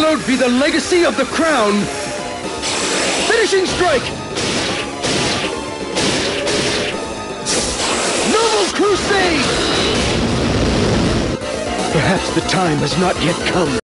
Hallowed be the legacy of the crown! Finishing strike! Noble crusade! Perhaps the time has not yet come.